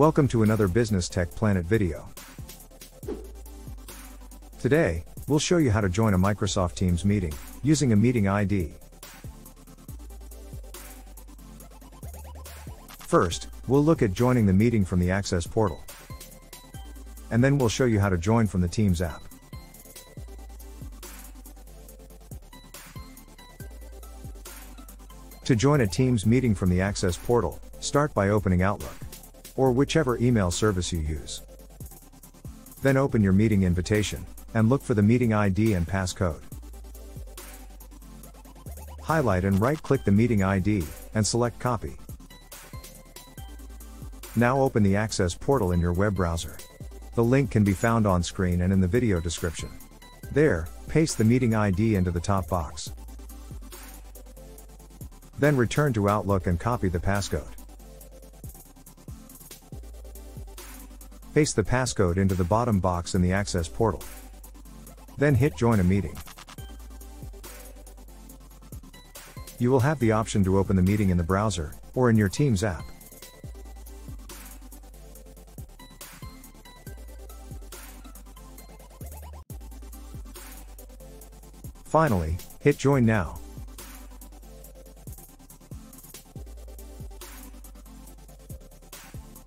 Welcome to another Business Tech Planet video. Today, we'll show you how to join a Microsoft Teams meeting using a meeting ID. First, we'll look at joining the meeting from the Access portal. And then we'll show you how to join from the Teams app. To join a Teams meeting from the Access portal, start by opening Outlook. Or whichever email service you use. Then open your meeting invitation, and look for the meeting ID and passcode. Highlight and right-click the meeting ID, and select Copy. Now open the Access portal in your web browser. The link can be found on screen and in the video description. There, paste the meeting ID into the top box. Then return to Outlook and copy the passcode. Paste the passcode into the bottom box in the Access portal. Then hit Join a Meeting. You will have the option to open the meeting in the browser, or in your Teams app. Finally, hit Join Now.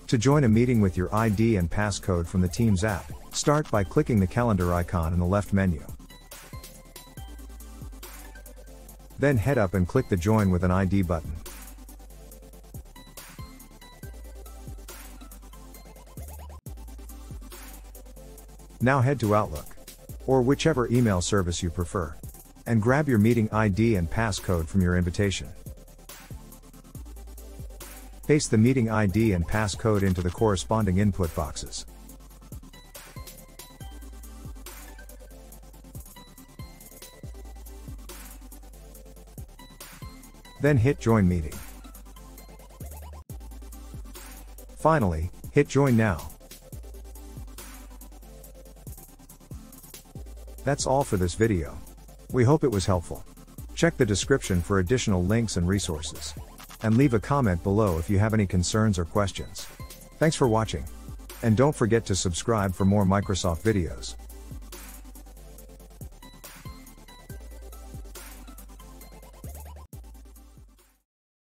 To join a meeting with your ID and passcode from the Teams app, start by clicking the calendar icon in the left menu. Then head up and click the Join with an ID button. Now head to Outlook. Or whichever email service you prefer. And grab your meeting ID and passcode from your invitation. Paste the meeting ID and passcode into the corresponding input boxes. Then hit Join Meeting. Finally, hit Join Now. That's all for this video. We hope it was helpful. Check the description for additional links and resources and leave a comment below if you have any concerns or questions. Thanks for watching. And don't forget to subscribe for more Microsoft videos.